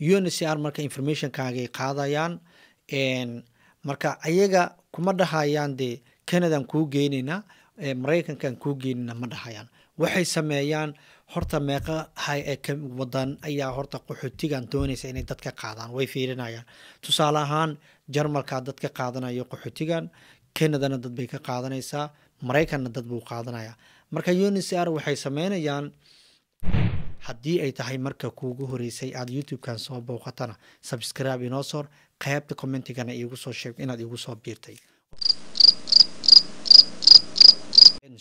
uncr marka informationkaagay qaadayaan marka ayaga kuma dhahayaan dee canadan kuu geenayna maraykankan kuu geenayna ma dhahayaan. Waxay sameeyaan horta meeqa wadan ayaa horta qaxootigan doonaysa inay dadka qaadaan way fiirinayaan. Tusaale ahaan jarmalka dad ka qaadanayo qaxootigan canadana dad bay ka qaadanaysaa maraykanna dad buu qaadanaya. Marka unicr waxay sameynayaan haddii ay tahay marka kuugu horeysay aada youtube-kan soo booqatana subscribe inoo sor qaybta commentigana iigu soo sheeg inaad iigu soo biirtay.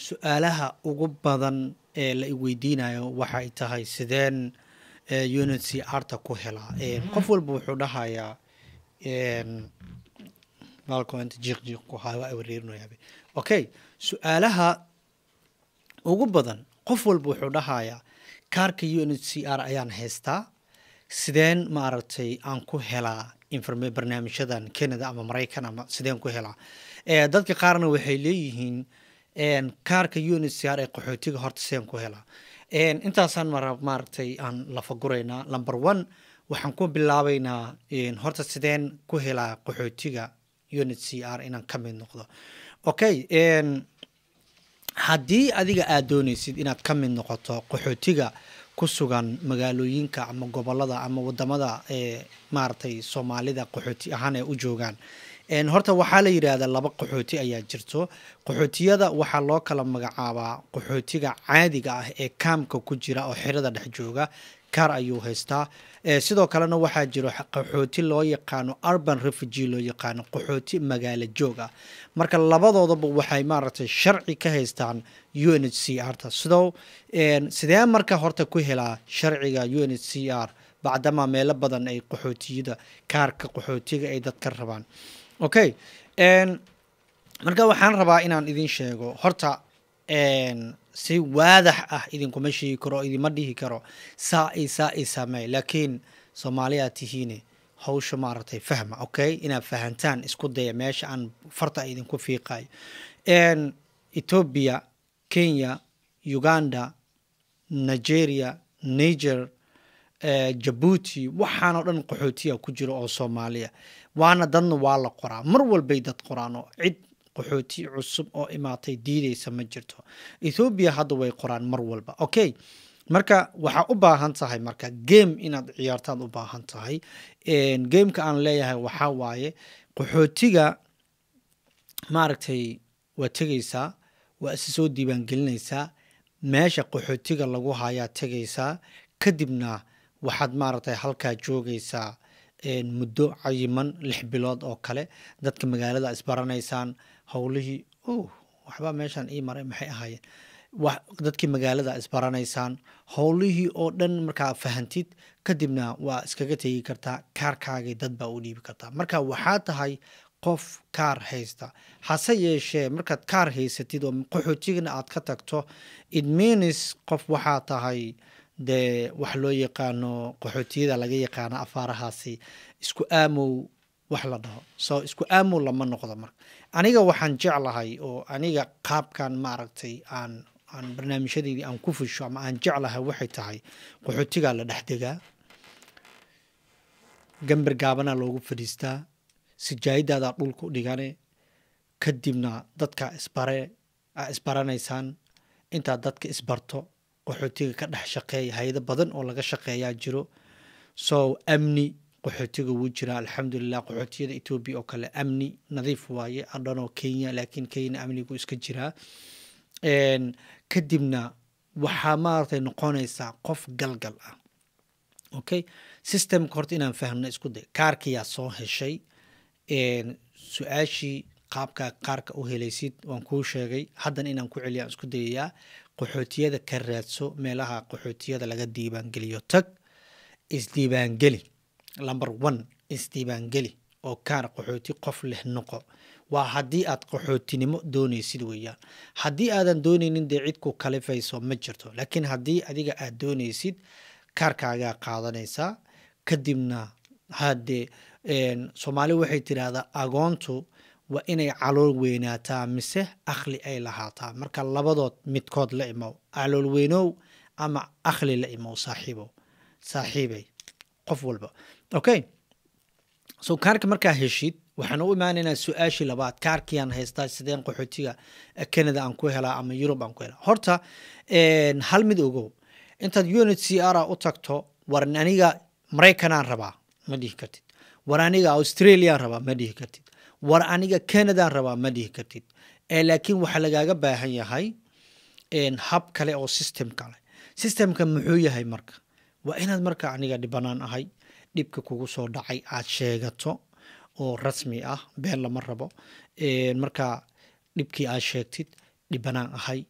Su'aalaha ugu badan ee la iweydiinayo waxay tahay sideen unity arta ku helaa. Qof walba wuxuu dhahayaa okay su'aalaha ugu badan qof walba wuxuu dhahayaa kaarka uncr ayaan haystaa. Sideen maaragtay aan ku helaa barnaamijyadan canada ama maraykan ama sideen ku helaa? Dadka qaarna waxay leeyihiin kaarka uncr ee qaxootiga horta sideen ku helaa. Intaasaan maaragtay aan lafaguraynaa number one waxaan ku bilaabaynaa horta sideen ku helaa qaxootiga uncr inaan ka mid noqdo. Okay haddii adiga aada dooneysid inaad ka mid noqoto qaxootiga ku sugan magaalooyinka ama gobollada ama waddamada ee maaragtay soomaalida qaxooti ahaan ay u joogaan horta waxaa la yidhaahdaa laba qaxooti ayaa jirto. Qaxootiyada waxaa loo kala magacaabaa qaxootiga caadiga ah ee kaamka ku jira oo xirada dhex jooga kaar ayuu haystaa. Sidoo kalena waxaa jiro qaxooti loo yaqaano urban refugee loo yaqaano qaxooti magaalo joog ah marka labadoodaba waxay maaragtay sharci ka haystaan u n h c r ta. Sidoo sidee marka horta ku helaa sharciga u n h c r bacdama meelo badan ay qaxootiyada kaarka qaxootiga ay dadka rabaan? Okay marka waxaan rabaa inaan idin sheego. Horta si waadax ah idinkuma sheegi karo idima dhihi karo saa i saa i saamey. Laakiin soomaaliyaa tihiine hawsha maaragtay fahma okay? Inaad fahantaan isku daya meesha aan farta idinku fiiqayo ethoobia kenya uganda nigeria niger jabuuti waxaanoo dhan qaxootiya ku jiro oo soomaaliya. Waana dadna waa la qoraa. Mar walbay dad qoraan oo cid qaxooti cusub oo imaatay diideysa ma jirto. Ethoobiya hadda way qoraan mar walba. Okay marka waxaa u baahan tahay marka game inaad ciyaartaad u baahan tahay gameka aan leeyahay waxaa waaye qaxootiga maaragtay waa tegeysaa waa isa soo diiwaangelinaysaa meesha qaxootiga lagu hayaa tegaysaa kadibna waxaad maaragtay halkaa joogaysaa muddo cayiman lix bilood oo kale dadka magaalada isbaranaysaan howlihii o waxbaa meeshaan ii maray maxay ahaayeen? Dadkii magaalada isbaranaysaan howlihii oo dhan markaa fahantid kadibna waa iskaga tegi kartaa kaarkaagii dad baa u dhiibi kartaa. Marka waxaa tahay qof kaar haysta. Hase yeeshee markaad kaar haysatid oo qaxootigana aad ka tagto idminis qof waxaa tahay dee wax loo yaqaano qaxootiyada laga yaqaano afaarahaasi isku aamow wax la dhaho. So isku aamow lama noqdo marka. Aniga waxaan jeclahay oo aniga qaabkan maaragtay aan aan barnaamijyadeydii aan ku fusho ama aan jeclahay waxay tahay qaxootigaa la dhex degaa gambar gaabanaa loogu fadhiistaa sijaayadaadaa dhulku dhigane kadibna dadka isbare aa isbaranaysaan intaad dadka isbarto qaxootiga ka dhex shaqeeya hay'ado badan oo laga shaqeeyaa jiro. So amni qaxootiga wuu jiraa alxamdulilah qaxootiyada etoobiya oo kale amni nadiif waaye adhanoo kenya laakiin kenya amnigu iska jiraa. Kadibna waxaa maaragtay noqonaysaa qof galgal ah. Okay systemka horta inaan fahmno isku day kaarkiyaa soo heshay su'aashii qaabkaa qaarka u helaysid waan kuu sheegay haddana inaan ku celiyaan isku dayayaa qaxootiyada ka raadso meelaha qaxootiyada laga diiwaangeliyo tag isdiiwaangeli number one isdiiwaangeli oo kaar qaxooti qof leh noqo. Waa haddii aad qaxootinimo doonaysid weeyaan. Haddii aadan doonaynin dee cid ku kalifayso ma jirto. Laakiin haddii adiga aad doonaysid kaarkaagaa qaadanaysaa kadibna haddee soomaali waxay tidhaahdaa agoontu waa inay calool weynaataa mise akhli ay lahaataa? Marka labadood midkood la imow. Calool weynow ama akhli la imow saaxiibow. Saaxiibay. Qof walba okay so kaarka markaa heshid waxaan u imaanaynaa su'aashii labaad. Kaarkiiaan haystaa sideen qaxootiga canada aan ku helaa ama yurub aan ku helaa. Horta hal mid ogow. Intaad unit c r a u tagto war aniga maraykanaan rabaa ma dhihi kartid. War aniga australiaan rabaa ma dhihi kartid. War aniga canadaan rabaa ma dhihi kartid. Laakiin waxaa lagaaga baahan yahay hab kale oo system kale. Systemka muxuu yahay marka? Waa inaad marka aniga dhibanaan ahay dhibka kugu soo dhacay aad sheegato oo rasmi ah been lama rabo marka dhibkii aad sheegtid dhibanaan ahay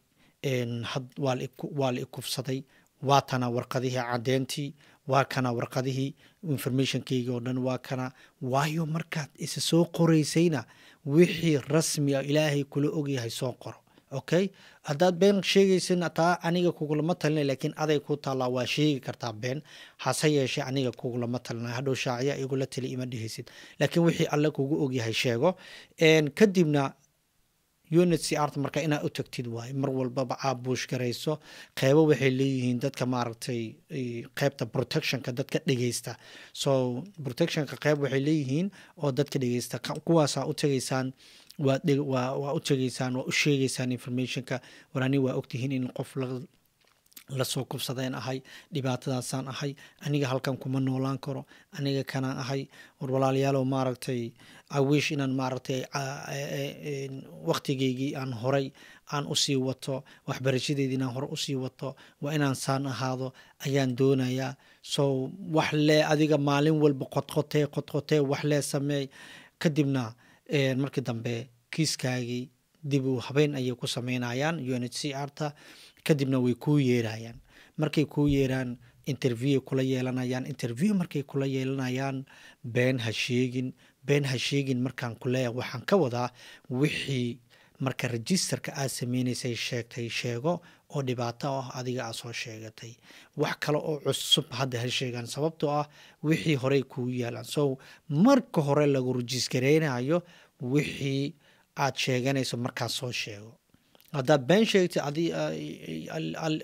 waa la ikufsaday waa tana warqadihii caddeyntii waa kana warqadihii informationkeyga oo dhan waa kana waayo markaad isa soo qoraysayna wixii rasmi a ilaahay kula ogyahay soo qoro okay haddaad been sheegaysin taa aniga kugulama talina laakiin aday ku taallaa waa sheegi kartaa been hase yeeshee aniga kugulama talina hadhow shaaciya igula tali ima dhehaysid laakiin wixii alle kugu ogyahay sheego. Kadibna unit c art marka inaad u tagtid waaye mar walbaba aad buush garayso. Qeybo waxay leeyihiin dadka maaragtay qeybta protectionka dadka dhegeysta so protectionka qeyb waxay leeyihiin oo dadka dhegeysta kuwaasaa u tagaysaan waa u tegaysaan waa u sheegaysaan informationka. Warani waa ogtihiin in qof la soo kubsadeen ahay dhibaatadaasaan ahay aniga halkan kuma noolaan karo aniga kanaan ahay. War walaalayaalow maaragtay awish inaan maaragtay waktigeygii aan horay aan u sii wato waxbarashadeydii inaan hore u sii wato waa inaan saan ahaado ayaan doonayaa. So wax lee adiga maalin walba qodqotee qodqotee wax lee sameey. Kadibna markii dambe kiiskaagii dib u habeyn ayay ku sameynayaan unit c arta kadibna way kuu yeerayaan. Markay kuu yeeraan interview kula yeelanayaan. Interview markay kula yeelanayaan been ha sheegin been ha sheegin markaan ku waxaan ka wadaa wixii marka registerka aad sameynaysay sheegtay sheego oo dhibaato ah adiga aad soo sheegatay. Wax kale oo cusub hadda ha sheegaan sababtoo ah wixii horey kuu yaalaan. So marka hore lagu rejisgareynayo wixii aad sheeganayso markaas soo sheego haddaad been sheegtay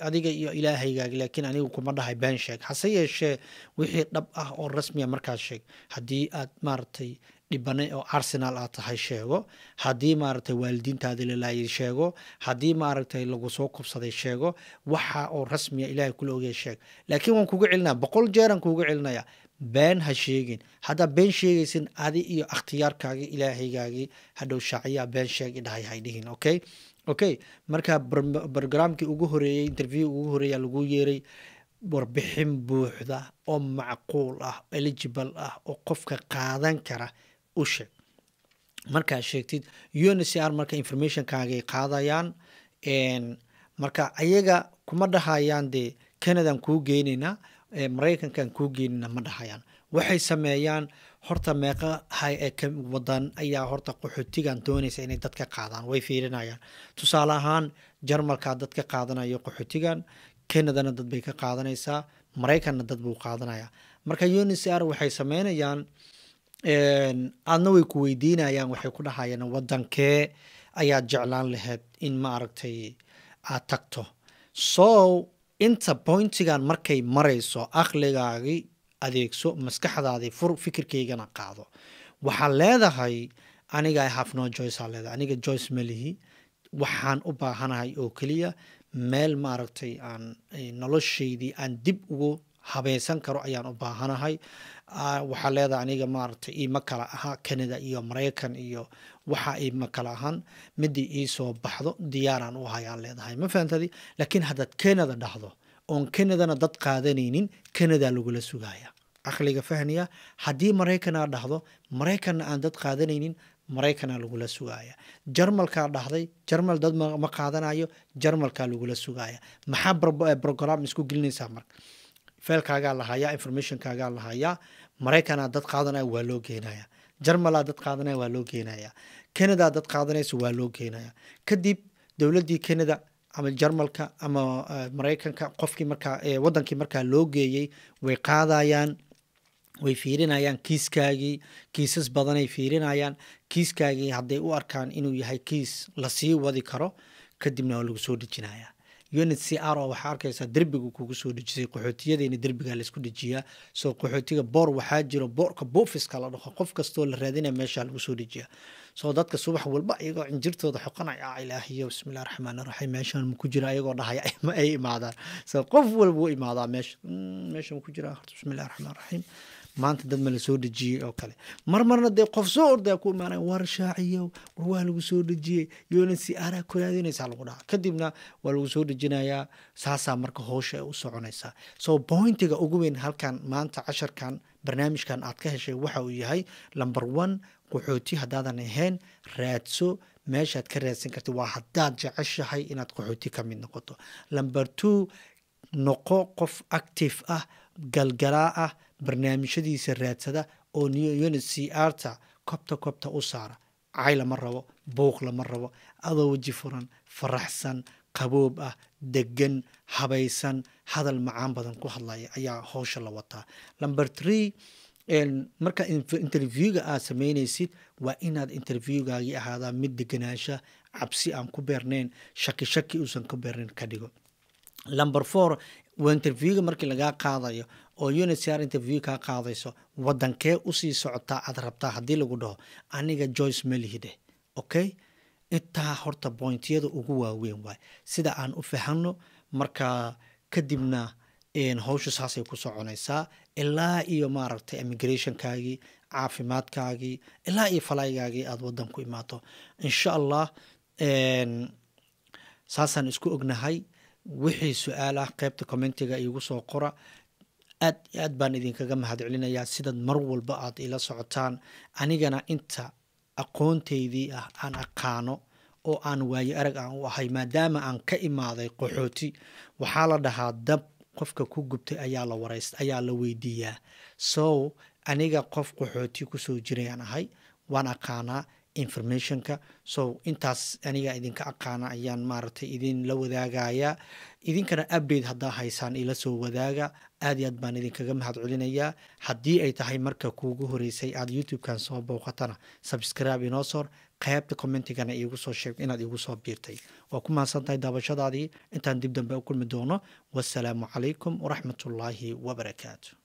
adiga iyo ilaahaygaag laakiin anigu kuma dhahay been sheeg hase yeeshee wixii dhab ah oo rasmiya markaas sheeg haddii aad maaragtay dhibane oo arsenal aad tahay sheego haddii maaragtay waalidiintaadi lalaayay sheego haddii maaragtay lagu soo kubsaday sheego waxa oo rasmiya ilaahay kula ogaya sheeg laakiin waan kuga celinaya boqol jeeran kuga celinaya been ha sheegin. Haddaad been sheegaysin adi iyo akhtiyaarkaagii ilaahaygaagii hadhow shaaciyaa been sheeg idhahay haydhihin okay? Okay marka brogramkii ugu horeeyey interview ugu horreeya lagu yeeray warbixin buuxda oo macquul ah eligible ah oo qofka qaadan kara u sheeg. Markaad sheegtid uncr marka informationkaagay qaadayaan marka ayaga kuma dhahayaan dee canadan kuu geynaynaa maraykankan kuu geynina ma dhahayaan. Waxay sameeyaan horta meeqa wadan ayaa horta qaxootigan doonaysa inay dadka qaadaan way fiirinayaan. Tusaale ahaan jarmalkaa dad ka qaadanayo qaxootigan canadana dad bay ka qaadanaysaa maraykanna dad buu qaadanaya. Marka unicr waxay sameynayaan aadna way ku weydiinayaan waxay ku dhahayaan wadankee ayaad jeclaan lahayd in maaragtay aad tagto. So inta pointigan markay marayso aqligaagii adeegso maskaxdaadii fur fikirkaygana qaado. Waxaad leedahay aniga have no joyce leedahay aniga joyce ma lihi. Waxaan u baahanahay oo keliya meel maaragtay aan noloshaydii aan dib ugu habaysan karo ayaan u baahanahay. Waxaa leedahay aniga maaragtay iima kala aha canada iyo maraykan iyo waxa iima kala ahaan midii iisoo baxdo diyaaraan u hayaan leedahay ma fahantadi laakiin haddaad canada dhahdo oon canadana dad qaadanaynin canada lagula sugaya aqliga fahnaya haddii maraykan aad dhahdo maraykanna aan dad qaadanaynin maraykana lagula sugaya jarmalkaa dhahday jarmal dad ma qaadanayo jarmalkaa lagula sugaya maxaa brogram isku gelinaysaa marka feelkaagaa lahayaa informationkaagaa lahayaa maraykanaa dad qaadanaya waa loo geenaya jarmalaa dad qaadanaya waa loo geenaya canada dad qaadanaysa waa loo geenaya kadib dowladdii canada ama jarmalka ama maraykanka qofkii markaa wadankii markaa loo geeyey way qaadayaan way fiirinayaan kiiskaagii kiisas badanay fiirinayaan kiiskaagii hadday u arkaan inuu yahay kiis la sii wadi karo kadibna waa lagu soo dejinaya unit c r oo waxaa arkaysaa derbiga kugu soo dhejisay qaxootiyadeyna derbigaa laisku dhejiyaa soo qaxootiga boor waxaa jiro boorka boofiska la dhaho qof kastoo la raadinaya meeshaa lagu soo dhejiyaa soo dadka subax walba iyagoo cinjirtooda xoqanaya ah ilaahiyo bismillahi raxmaani raxiim meeshaan maku jira ayagoo dhahaya ma ay imaadaan soo qof walba u imaadaa meesha meesha maku jira horta bismillahi raxmaan raxiim maanta dad ma la soo oo kale. Mar marna dee qof soo ordaya ku imaanaya war shaaciyow war lagu soo dhejiyey yoona si araa kuraadinaysaa lagu dhaha kadibna waa lagu soo dhejinayaa saasaa marka howsha ay u soconaysaa so pointiga ugu weyn halkan maanta casharkan barnaamijkan aad ka heshay waxa uu yahay number one qaxooti haddaadan ahayn raadso meeshaad ka raadsan kartid waa haddaad jeceshahay inaad qaxooti ka mid noqoto. Number two noqo qof active ah galgalaa ah barnaamijyadiisa raadsada oo unit c arta kobta kobta u saara. Cay lama rabo buuq lama rabo adoo weji furan faraxsan qaboob ah degan habaysan hadal macaan badan ku hadlaya ayaa howsha la wataa. Number three marka interviewga aad sameynaysid waa inaad interviewgaagii ahaadaa mid deganaasha cabsi aan ku beernayn shaki shaki uusan ku beernayn ka dhigo. Number four waa interviewga markii lagaa qaadayo oo unicr interview kaa qaadayso wadankee u sii socotaa aad rabtaa haddii lagu dhaho aniga joyce melihide okay intaa horta bointyada ugu waaweyn waay. Sida aan u fahano marka kadibna howsha saasay ku soconaysaa ilaa iyo maaragtay immigrationkaagii caafimaadkaagii ilaa iyo falaygaagii aada wadan ku imaato. Insha allah saasaan isku ognahay wixii su'aal ah qaybta commentiga iigu soo qora aad aad baan idinkaga mahad celinayaa sidaad mar walba aad ila socotaan. Anigana inta aqoonteydii ah aan aqaano oo aan waayo arag aan u ahay maadaama aan ka imaaday qaxooti waxaa la dhahaa dab qofka ku gubtay ayaa la warayst ayaa la weydiiyaa. So aniga qof qaxooti ku soo jirayaan ahay waan aqaanaa informationka. So intaas aniga idinka aqaana ayaan maaragtay idin la wadaagayaa idinkana update haddaa haysaan ila soo wadaaga. Aad iyo aad baan idinkaga mahad celinayaa. Haddii ay tahay marka kuugu horeysay aad youtube-kan soo booqatana subscribe inoo sor qaybta commentigana iigu soo sheeg inaad iigu soo biirtay. Waa ku mahadsan tahay daabashadaadii. Intaan dib dambe u kulmi doono. Wasalaamu calaykum waraxmatullaahi wabarakaatu